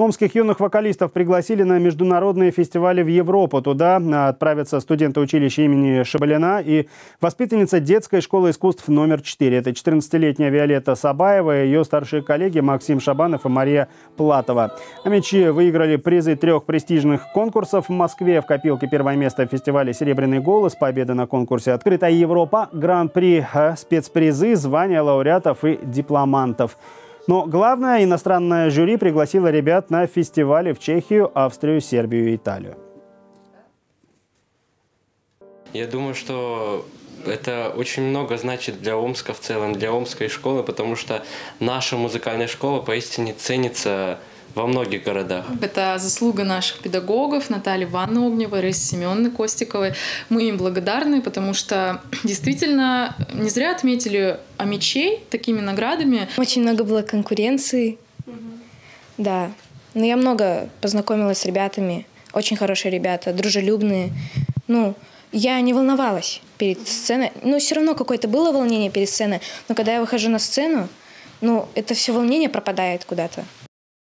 Омских юных вокалистов пригласили на международные фестивали в Европу. Туда отправятся студенты училища имени Шабалина и воспитанница детской школы искусств номер 4. Это 14-летняя Виолетта Сабаева и ее старшие коллеги Максим Шабанов и Мария Платова. Амичи выиграли призы трех престижных конкурсов в Москве. В копилке первое место в фестивале «Серебряный голос», победа на конкурсе «Открытая Европа», гран-при, э, спецпризы, звания лауреатов и дипломантов. Но главное, иностранное жюри пригласило ребят на фестивали в Чехию, Австрию, Сербию и Италию. Я думаю, что это очень много значит для Омска в целом, для Омской школы, потому что наша музыкальная школа поистине ценится во многих городах. Это заслуга наших педагогов Натальи Ивановны Огневой, Рыси Семеновны Костиковой. Мы им благодарны, потому что действительно не зря отметили о мечей такими наградами. Очень много было конкуренции. Угу. Да. Но я много познакомилась с ребятами. Очень хорошие ребята, дружелюбные. Ну, я не волновалась перед сценой. Ну, все равно какое-то было волнение перед сценой. Но когда я выхожу на сцену, ну, это все волнение пропадает куда-то.